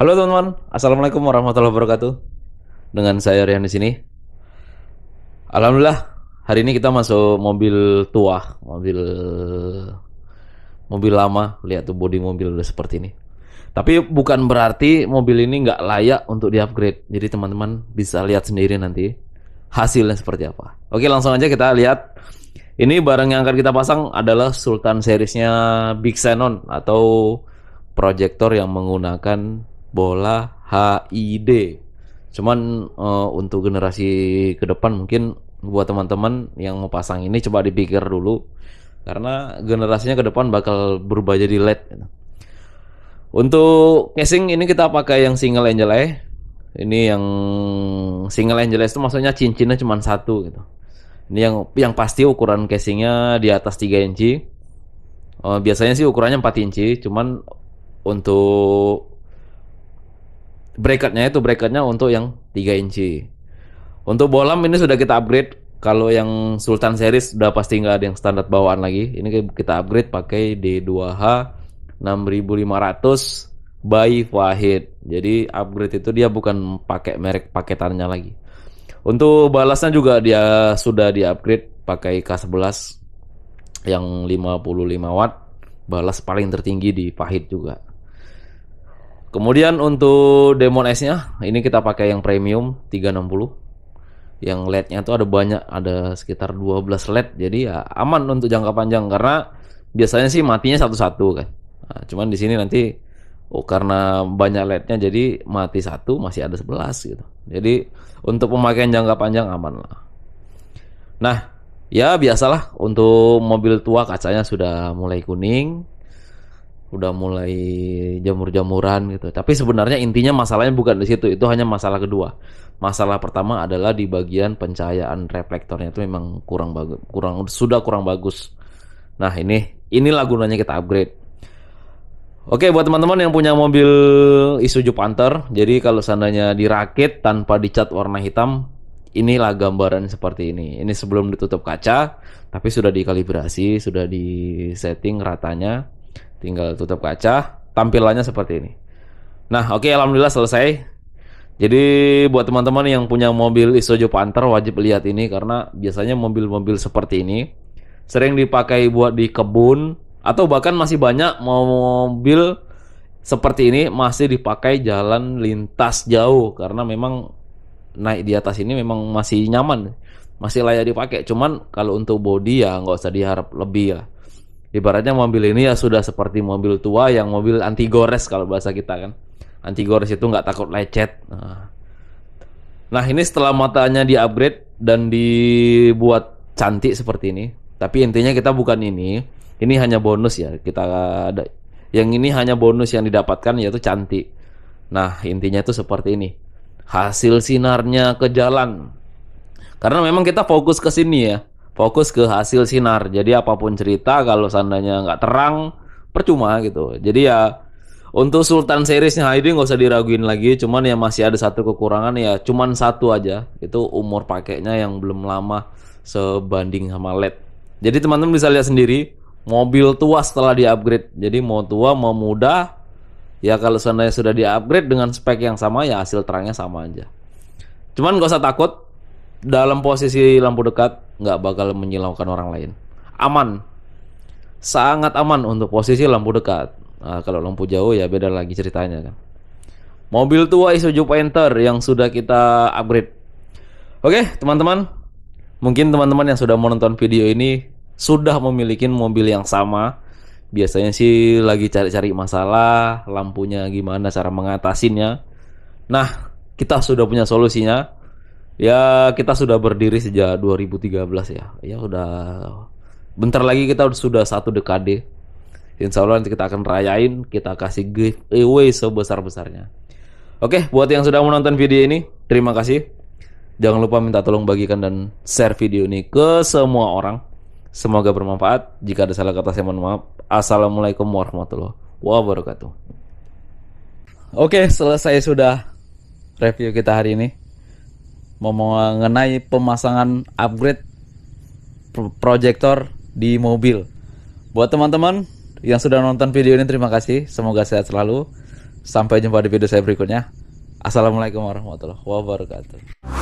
Halo teman-teman, assalamualaikum warahmatullahi wabarakatuh. Dengan saya Rian di sini. Alhamdulillah, hari ini kita masuk mobil tua, mobil mobil lama. Lihat tuh bodi mobil udah seperti ini. Tapi bukan berarti mobil ini nggak layak untuk di-upgrade. Jadi teman-teman bisa lihat sendiri nanti hasilnya seperti apa. Oke, langsung aja kita lihat. Ini barang yang akan kita pasang adalah Sultan seriesnya Big Xenon atau proyektor yang menggunakan bola HID. Cuman uh, untuk generasi ke depan mungkin buat teman-teman yang mau pasang ini coba dipikir dulu karena generasinya ke depan bakal berubah jadi LED. Gitu. Untuk casing ini kita pakai yang single angel A. Ini yang single angel itu maksudnya cincinnya cuma satu gitu. Ini yang yang pasti ukuran casingnya di atas 3 inci. Uh, biasanya sih ukurannya 4 inci, cuman untuk bracketnya itu bracketnya untuk yang 3 inci. Untuk bolam ini sudah kita upgrade. Kalau yang Sultan series udah pasti nggak ada yang standar bawaan lagi. Ini kita upgrade pakai D2H 6500 by Wahid. Jadi upgrade itu dia bukan pakai merek paketannya lagi. Untuk balasnya juga dia sudah di upgrade pakai K11 yang 55 watt. Balas paling tertinggi di Fahid juga. Kemudian untuk Demon S-nya, ini kita pakai yang premium 360. Yang LED-nya tuh ada banyak, ada sekitar 12 LED. Jadi ya aman untuk jangka panjang karena biasanya sih matinya satu-satu kan. Nah, cuman di sini nanti oh karena banyak LED-nya jadi mati satu masih ada 11 gitu. Jadi untuk pemakaian jangka panjang aman lah. Nah, ya biasalah untuk mobil tua kacanya sudah mulai kuning, udah mulai jamur-jamuran gitu. Tapi sebenarnya intinya masalahnya bukan di situ, itu hanya masalah kedua. Masalah pertama adalah di bagian pencahayaan reflektornya itu memang kurang bagus, kurang sudah kurang bagus. Nah, ini inilah gunanya kita upgrade. Oke, buat teman-teman yang punya mobil Isuzu Panther, jadi kalau seandainya dirakit tanpa dicat warna hitam, inilah gambaran seperti ini. Ini sebelum ditutup kaca, tapi sudah dikalibrasi, sudah disetting ratanya tinggal tutup kaca tampilannya seperti ini. Nah oke okay, alhamdulillah selesai. Jadi buat teman-teman yang punya mobil Isuzu Panther wajib lihat ini karena biasanya mobil-mobil seperti ini sering dipakai buat di kebun atau bahkan masih banyak mobil seperti ini masih dipakai jalan lintas jauh karena memang naik di atas ini memang masih nyaman masih layak dipakai. Cuman kalau untuk body ya nggak usah diharap lebih ya ibaratnya mobil ini ya sudah seperti mobil tua yang mobil anti gores kalau bahasa kita kan. Anti gores itu nggak takut lecet. Nah. nah ini setelah matanya di upgrade dan dibuat cantik seperti ini tapi intinya kita bukan ini ini hanya bonus ya kita ada yang ini hanya bonus yang didapatkan yaitu cantik. Nah intinya itu seperti ini. Hasil sinarnya ke jalan. Karena memang kita fokus ke sini ya fokus ke hasil sinar. Jadi apa pun cerita kalau seandainya nggak terang percuma gitu. Jadi ya untuk Sultan seriesnya ini nggak usah diraguin lagi. Cuman ya masih ada satu kekurangan ya cuman satu aja. Itu umur pakainya yang belum lama sebanding sama LED. Jadi teman-teman bisa lihat sendiri mobil tua setelah di-upgrade. Jadi mau tua mau muda ya kalau seandainya sudah di-upgrade dengan spek yang sama ya hasil terangnya sama aja. Cuman gak usah takut dalam posisi lampu dekat nggak bakal menyilaukan orang lain. Aman, sangat aman untuk posisi lampu dekat. Nah, kalau lampu jauh ya beda lagi ceritanya kan. Mobil tua Isuzu Panther yang sudah kita upgrade. Oke, teman-teman. Mungkin teman-teman yang sudah menonton video ini sudah memiliki mobil yang sama. Biasanya sih lagi cari-cari masalah, lampunya gimana cara mengatasinya. Nah, kita sudah punya solusinya Ya kita sudah berdiri sejak 2013 ya. Ya udah bentar lagi kita sudah satu dekade. Insya Allah nanti kita akan rayain, kita kasih giveaway sebesar-besarnya. Oke, buat yang sudah menonton video ini, terima kasih. Jangan lupa minta tolong bagikan dan share video ini ke semua orang. Semoga bermanfaat. Jika ada salah kata saya mohon maaf. Assalamualaikum warahmatullahi wabarakatuh. Oke, selesai sudah review kita hari ini mau mengenai pemasangan upgrade proyektor di mobil. Buat teman-teman yang sudah nonton video ini terima kasih. Semoga sehat selalu. Sampai jumpa di video saya berikutnya. Assalamualaikum warahmatullahi wabarakatuh.